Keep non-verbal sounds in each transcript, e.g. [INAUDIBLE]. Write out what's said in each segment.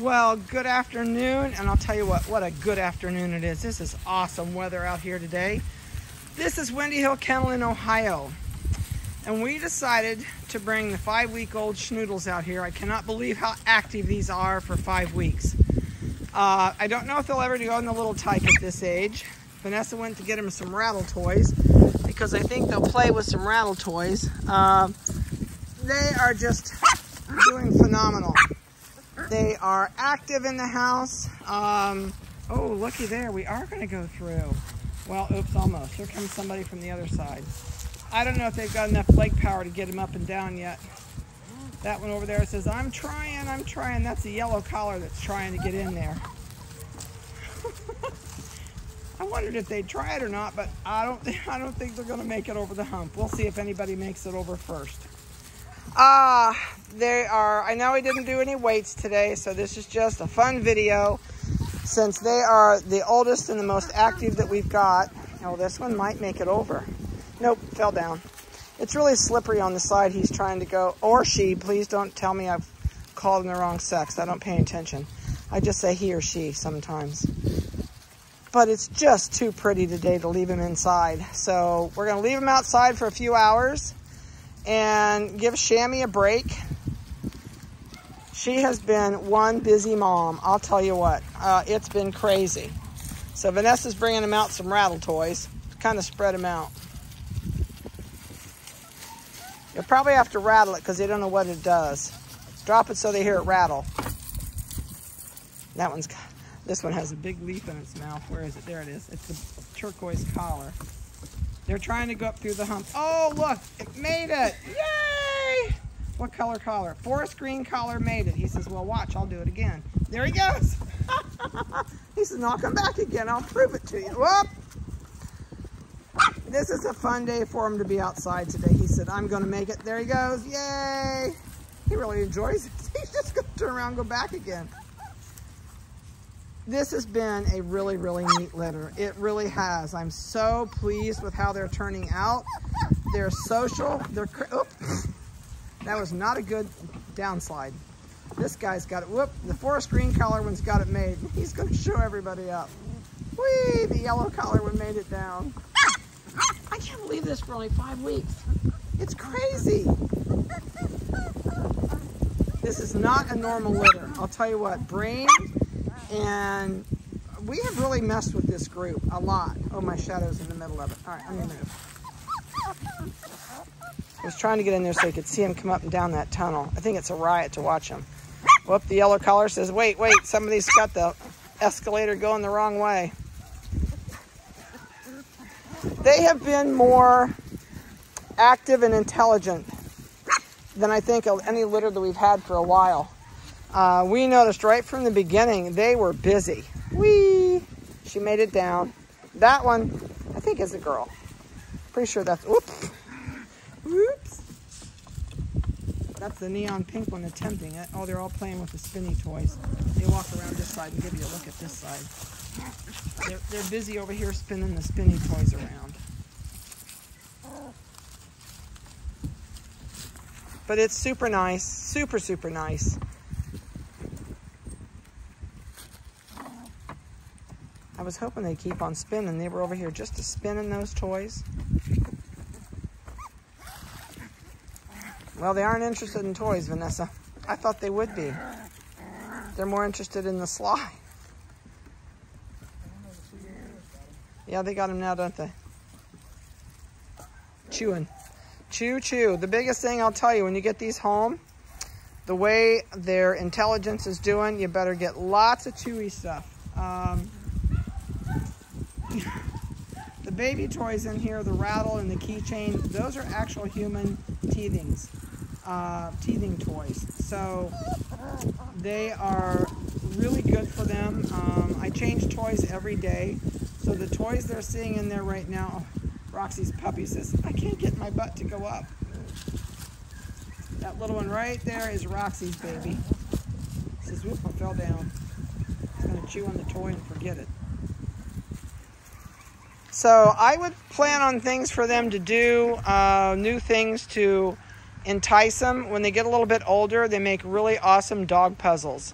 Well, good afternoon, and I'll tell you what, what a good afternoon it is. This is awesome weather out here today. This is Windy Hill Kennel in Ohio, and we decided to bring the five-week-old schnoodles out here. I cannot believe how active these are for five weeks. Uh, I don't know if they'll ever go in the little tyke at this age. Vanessa went to get them some rattle toys because I think they'll play with some rattle toys. Uh, they are just [LAUGHS] doing phenomenal. They are active in the house. Um, oh, looky there. We are going to go through. Well, oops, almost. Here comes somebody from the other side. I don't know if they've got enough leg power to get him up and down yet. That one over there says, I'm trying, I'm trying. That's a yellow collar that's trying to get in there. [LAUGHS] I wondered if they'd try it or not, but I don't, [LAUGHS] I don't think they're going to make it over the hump. We'll see if anybody makes it over first. Ah, uh, they are, I know I didn't do any weights today, so this is just a fun video since they are the oldest and the most active that we've got. Oh, this one might make it over. Nope, fell down. It's really slippery on the side he's trying to go, or she. Please don't tell me I've called in the wrong sex. I don't pay attention. I just say he or she sometimes. But it's just too pretty today to leave him inside. So we're going to leave him outside for a few hours and give Shammy a break. She has been one busy mom. I'll tell you what, uh, it's been crazy. So Vanessa's bringing them out some rattle toys, kind of spread them out. You'll probably have to rattle it because they don't know what it does. Drop it so they hear it rattle. That one's, this one has a big leaf in its mouth. Where is it? There it is. It's a turquoise collar. They're trying to go up through the hump. Oh, look, it made it. Yay! What color collar? Forest green collar made it. He says, well, watch, I'll do it again. There he goes. [LAUGHS] he says, no, I'll come back again. I'll prove it to you. Whoop! This is a fun day for him to be outside today. He said, I'm going to make it. There he goes. Yay! He really enjoys it. [LAUGHS] He's just going to turn around and go back again this has been a really, really neat litter. It really has. I'm so pleased with how they're turning out. They're social. They're, oop, that was not a good downslide. This guy's got it. Whoop, the forest green collar one's got it made. He's going to show everybody up. Whee, the yellow collar one made it down. I can't believe this for only five weeks. It's crazy. This is not a normal litter. I'll tell you what, Brain and we have really messed with this group a lot. Oh, my shadow's in the middle of it. All right, I'm gonna move. I was trying to get in there so you could see him come up and down that tunnel. I think it's a riot to watch him. Whoop, the yellow collar says, wait, wait, somebody's got the escalator going the wrong way. They have been more active and intelligent than I think any litter that we've had for a while. Uh, we noticed right from the beginning they were busy. Whee! She made it down. That one, I think, is a girl. Pretty sure that's, oops. Oops. That's the neon pink one attempting it. Oh, they're all playing with the spinny toys. They walk around this side and give you a look at this side. They're, they're busy over here spinning the spinny toys around. But it's super nice, super, super nice. Was hoping they'd keep on spinning. They were over here just to spinning those toys. Well, they aren't interested in toys, Vanessa. I thought they would be. They're more interested in the slide. Yeah, they got him now, don't they? Chewing. Chew, chew. The biggest thing I'll tell you, when you get these home, the way their intelligence is doing, you better get lots of chewy stuff. Um, the baby toys in here, the rattle and the keychain, those are actual human teethings, uh, teething toys. So they are really good for them. Um, I change toys every day. So the toys they're seeing in there right now, Roxy's puppy says, I can't get my butt to go up. That little one right there is Roxy's baby. Says, whoop, I fell down. He's gonna chew on the toy and forget it. So I would plan on things for them to do, uh, new things to entice them. When they get a little bit older, they make really awesome dog puzzles.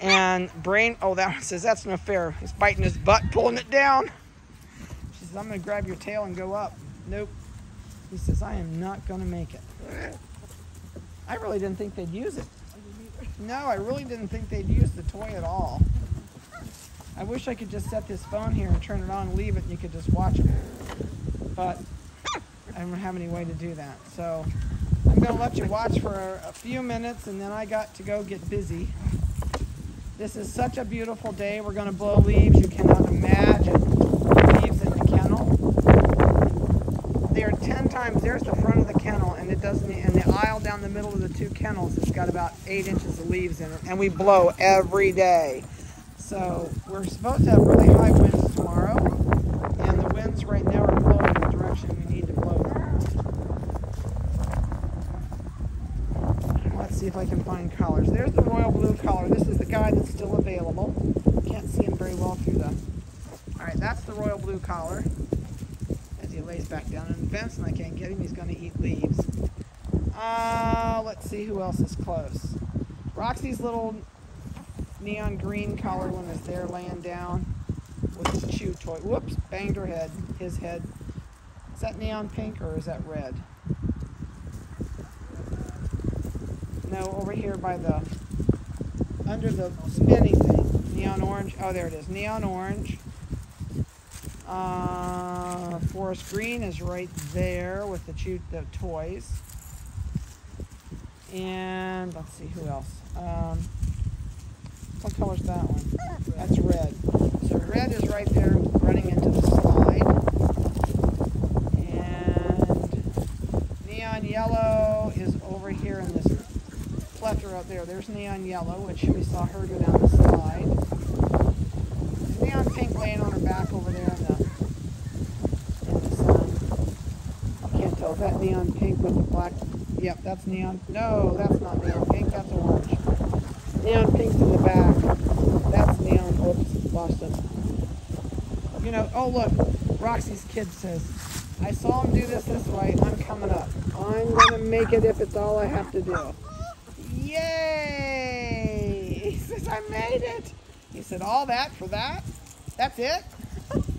And Brain, oh, that one says that's no fair. He's biting his butt, pulling it down. She says, I'm going to grab your tail and go up. Nope. He says, I am not going to make it. I really didn't think they'd use it. No, I really didn't think they'd use the toy at all. I wish I could just set this phone here and turn it on and leave it and you could just watch it. But I don't have any way to do that. So I'm going to let you watch for a few minutes and then I got to go get busy. This is such a beautiful day. We're going to blow leaves. You cannot imagine leaves in the kennel. They are 10 times, there's the front of the kennel and it doesn't, and the aisle down the middle of the two kennels, it's got about eight inches of leaves in it. And we blow every day. So we're supposed to have really high winds tomorrow, and the winds right now are blowing in the direction we need to blow Let's see if I can find collars. There's the royal blue collar. This is the guy that's still available. Can't see him very well through the... Alright, that's the royal blue collar. As he lays back down. In the fence, and I can't get him. He's going to eat leaves. Uh, let's see who else is close. Roxy's little neon green collar one is there laying down with his chew toy. Whoops, banged her head, his head. Is that neon pink or is that red? No, over here by the, under the spinny thing. Neon orange, oh there it is, neon orange. Uh, forest green is right there with the chew, the toys. And let's see who else. Um, what color's that one? That's red. So red is right there running into the slide. And neon yellow is over here in this plethora up there. There's neon yellow, which we saw her go down the slide. neon pink laying on her back over there in the, in the sun. I can't tell. Is that neon pink with the black? Yep, that's neon. No, that's not neon pink. That's orange neon pink in the back. That's neon. Oops, lost. You know, oh look, Roxy's kid says, I saw him do this this way. I'm coming up. I'm going to make it if it's all I have to do. Yay! [LAUGHS] He says, I made it. He said, all that for that? That's it? [LAUGHS]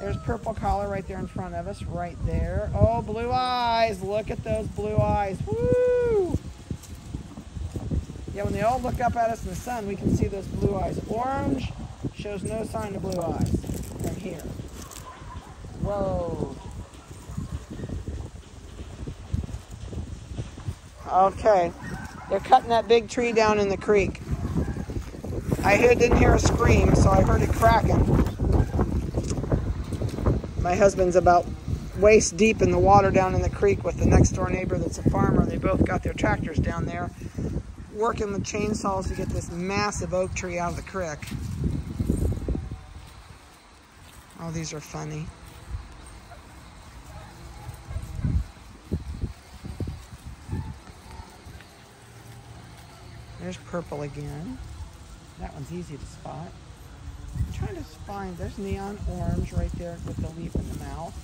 There's purple collar right there in front of us, right there. Oh, blue eyes. Look at those blue eyes. Woo! Yeah, when they all look up at us in the sun, we can see those blue eyes. Orange shows no sign of blue eyes. And here. Whoa. Okay. They're cutting that big tree down in the creek. I didn't hear a scream, so I heard it cracking. My husband's about waist deep in the water down in the creek with the next door neighbor that's a farmer. They both got their tractors down there working with chainsaws to get this massive oak tree out of the creek. Oh, these are funny. There's purple again. That one's easy to spot. I'm trying to find, there's neon orange right there with the leaf in the mouth.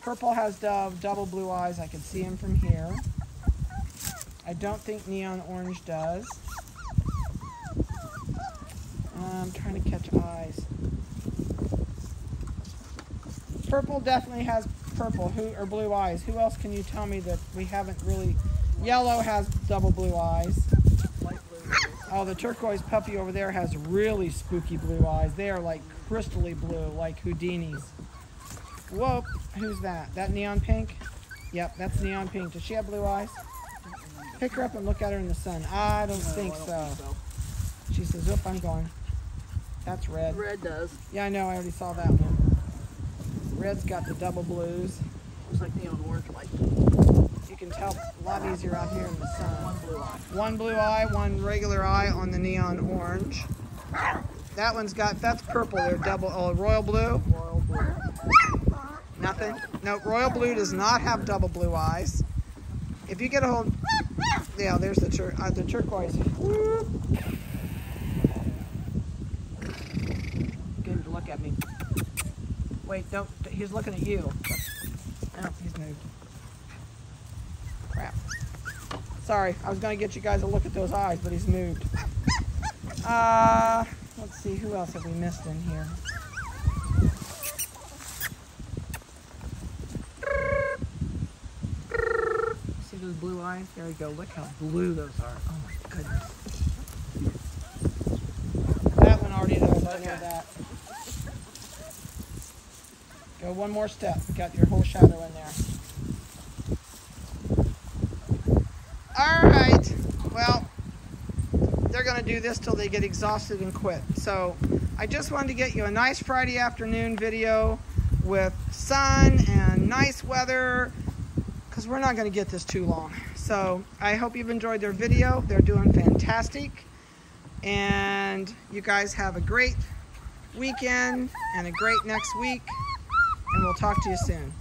Purple has double blue eyes. I can see him from here. I don't think neon orange does. I'm trying to catch eyes. Purple definitely has purple who or blue eyes. Who else can you tell me that we haven't really? Yellow has double blue eyes. Oh, the turquoise puppy over there has really spooky blue eyes. They are like crystally blue, like Houdini's. Whoa, who's that? That neon pink? Yep, that's neon pink. Does she have blue eyes? Pick her up and look at her in the sun. I don't think so. She says, "Oop, I'm going." That's red. Red does. Yeah, I know. I already saw that one. Red's got the double blues. Looks like neon orange light you can tell a lot easier out here in the sun. One blue eye. One blue eye, one regular eye on the neon orange. That one's got, that's purple there, double, oh, royal blue? Royal blue. Nothing? No, royal blue does not have double blue eyes. If you get a hold, yeah, there's the, tur uh, the turquoise. Get him to look at me. Wait, don't, he's looking at you. Oh, he's moved. Sorry, I was gonna get you guys a look at those eyes, but he's moved. [LAUGHS] Uh, let's see, who else have we missed in here? See those blue eyes? There we go. Look how blue those are. Oh my goodness. That one already knows. I know that. Go one more step. You got your whole shadow in there. All right. Well, they're going to do this till they get exhausted and quit. So I just wanted to get you a nice Friday afternoon video with sun and nice weather because we're not going to get this too long. So I hope you've enjoyed their video. They're doing fantastic. And you guys have a great weekend and a great next week. And we'll talk to you soon.